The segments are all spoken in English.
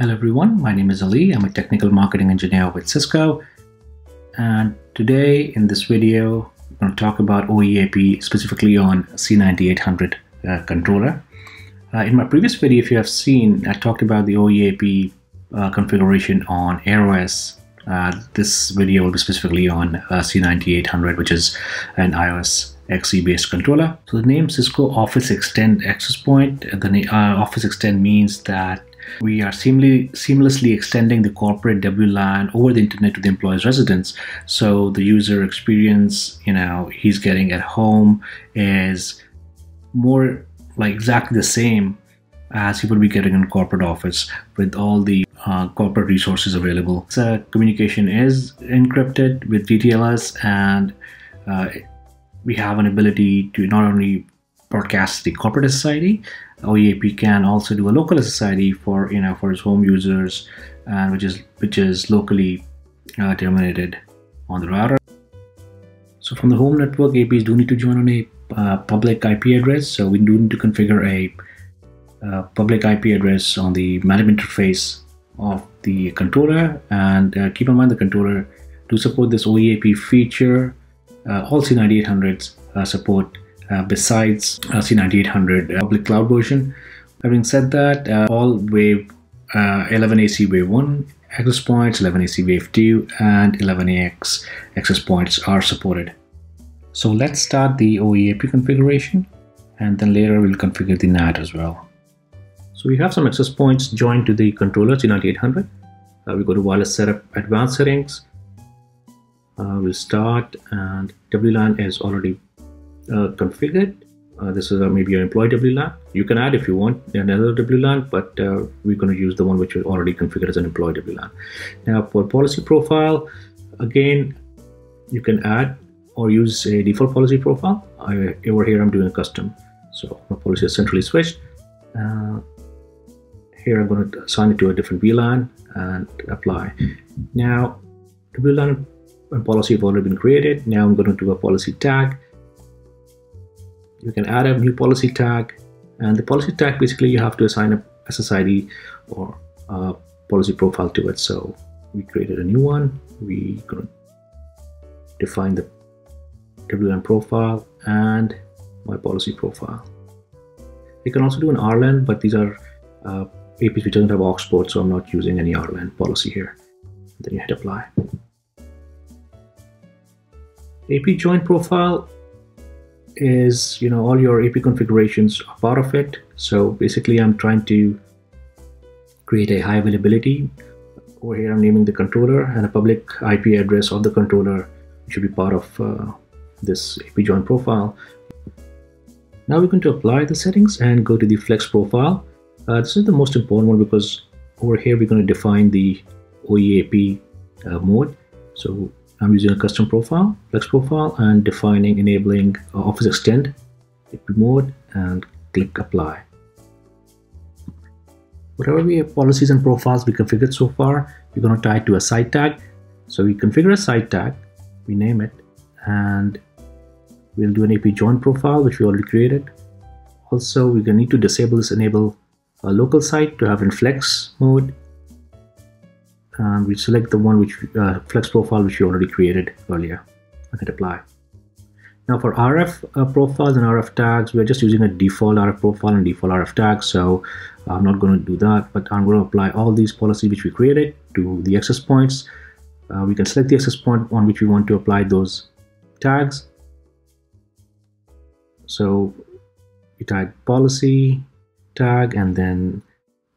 Hello everyone, my name is Ali. I'm a technical marketing engineer with Cisco. And today in this video, I'm going to talk about OEAP specifically on C9800 uh, controller. Uh, in my previous video, if you have seen, I talked about the OEAP uh, configuration on AireOS. Uh, this video will be specifically on uh, C9800, which is an IOS XE based controller. So the name Cisco Office Extend Access Point, the uh, Office Extend means that we are seamlessly, seamlessly extending the corporate WLAN over the internet to the employee's residence. So the user experience, you know, he's getting at home is more like exactly the same as he would be getting in corporate office with all the uh, corporate resources available. So communication is encrypted with DTLS and uh, we have an ability to not only broadcast the corporate SSID. OEAP can also do a local SSID for you know for its home users, and which is which is locally uh, terminated on the router. So from the home network, APs do need to join on a uh, public IP address. So we do need to configure a uh, public IP address on the management interface of the controller. And uh, keep in mind the controller to support this OEAP feature. Uh, all C9800s uh, support uh, besides uh, C9800 uh, public cloud version. Having said that, all Wave 11AC Wave 1 access points, 11AC Wave 2, and 11AX access points are supported. So let's start the OEAP configuration and then later we'll configure the NAT as well. So we have some access points joined to the controller C9800. Uh, we go to wireless setup advanced settings. Uh, we'll start and WLAN is already configured. Uh, this is maybe your employee WLAN. You can add if you want another WLAN, but uh, we're going to use the one which is already configured as an employee WLAN. Now for policy profile, again, you can add or use a default policy profile. I, over here, I'm doing a custom. So my policy is centrally switched. Uh, here I'm going to assign it to a different VLAN and apply. Now, WLAN and policy have already been created. Now I'm going to do a policy tag you can add a new policy tag and the policy tag basically you have to assign a SSID or a policy profile to it. So we created a new one. We gonna define the WLAN profile and my policy profile. You can also do an RLAN but these are uh, APs which doesn't have aux port so I'm not using any RLAN policy here. Then you hit apply. AP join profile is you know all your AP configurations are part of it. So basically, I'm trying to create a high availability. Over here, I'm naming the controller and a public IP address of the controller which should be part of uh, this AP join profile. Now we're going to apply the settings and go to the flex profile. Uh, this is the most important one because over here we're going to define the OEAP uh, mode. So I'm using a custom profile, flex profile, and defining enabling uh, Office Extend, hit mode, and click apply. Whatever we have policies and profiles we configured so far, we're going to tie to a site tag. So we configure a site tag, we name it, and we'll do an AP join profile, which we already created. Also, we're going to need to disable this enable a local site to have in flex mode and we select the one which uh, flex profile which we already created earlier and hit apply. Now for RF uh, profiles and RF tags, we're just using a default RF profile and default RF tag. So I'm not going to do that, but I'm going to apply all these policies which we created to the access points. Uh, we can select the access point on which we want to apply those tags. So we tag policy tag and then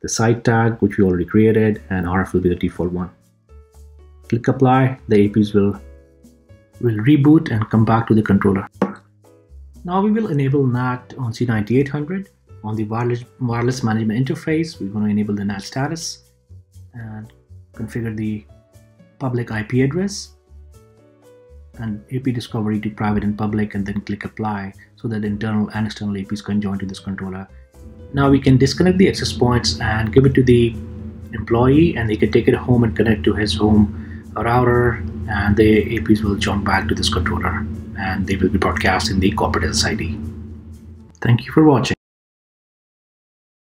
the site tag, which we already created, and RF will be the default one. Click apply, the APs will, will reboot and come back to the controller. Now we will enable NAT on C9800. On the wireless, wireless management interface, we're going to enable the NAT status and configure the public IP address and AP discovery to private and public and then click apply so that internal and external APs can join to this controller now we can disconnect the access points and give it to the employee and he can take it home and connect to his home router and the APs will jump back to this controller and they will be broadcast in the corporate SSID. Thank you for watching.